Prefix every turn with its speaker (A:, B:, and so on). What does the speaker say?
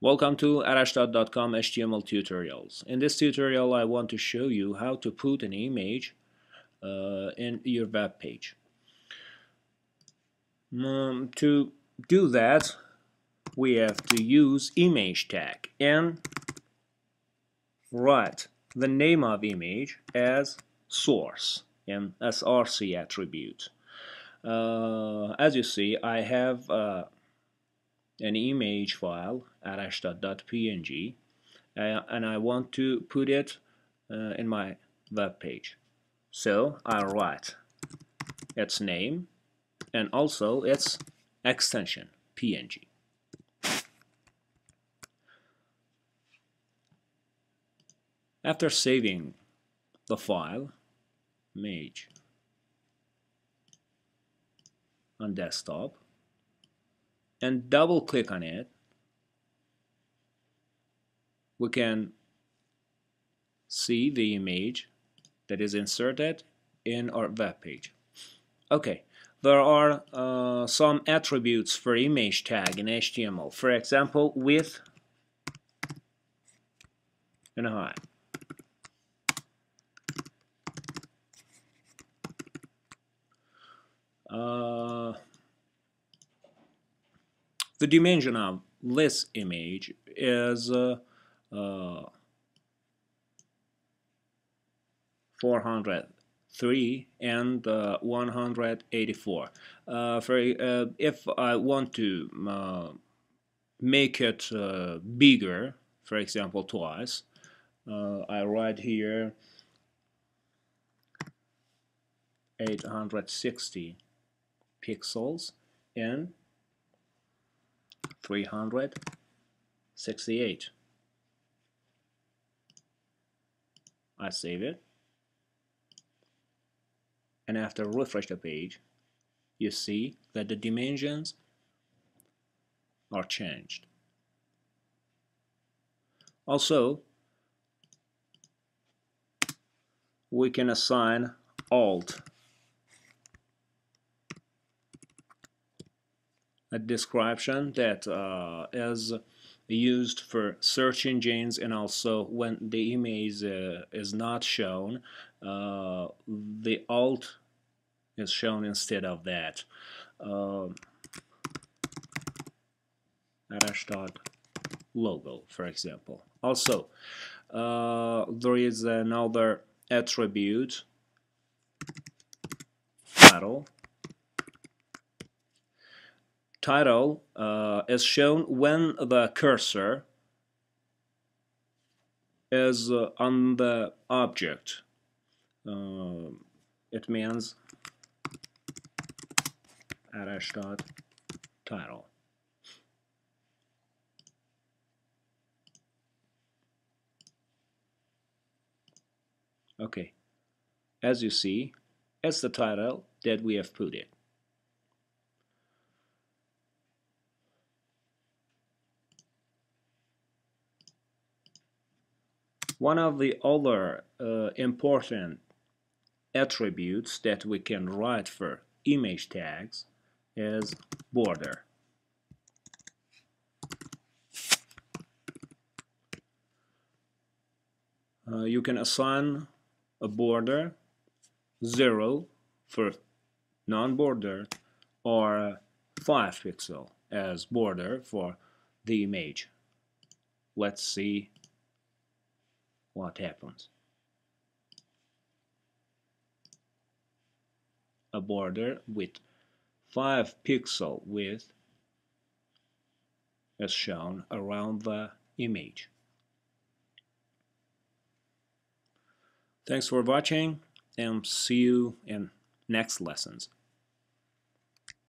A: Welcome to Arashtad.com HTML tutorials. In this tutorial I want to show you how to put an image uh, in your web page. Um, to do that we have to use image tag and write the name of image as source and src attribute. Uh, as you see I have uh, an image file arashtad.png uh, and I want to put it uh, in my web page. So I'll write its name and also its extension png. After saving the file, image on desktop, and double click on it. We can see the image that is inserted in our web page. Okay there are uh, some attributes for image tag in HTML for example width and height. Uh, the dimension of this image is uh, uh, 403 and uh, 184. Uh, for, uh, if I want to uh, make it bigger, for example, twice, I write here 860 pixels and 368. I save it. And after refresh the page, you see that the dimensions are changed. Also, we can assign alt description that uh, is used for search engines and also when the image uh, is not shown uh, the alt is shown instead of that. Uh, logo for example. Also uh, there is another attribute title title uh, is shown when the cursor is uh, on the object. Uh, it means Arashtad title. Okay, as you see, it's the title that we have put it. One of the other uh, important attributes that we can write for image tags is border. Uh, you can assign a border 0 for non-border or 5 pixel as border for the image. Let's see what happens. A border with 5 pixel width is shown around the image. Thanks for watching and see you in next lessons.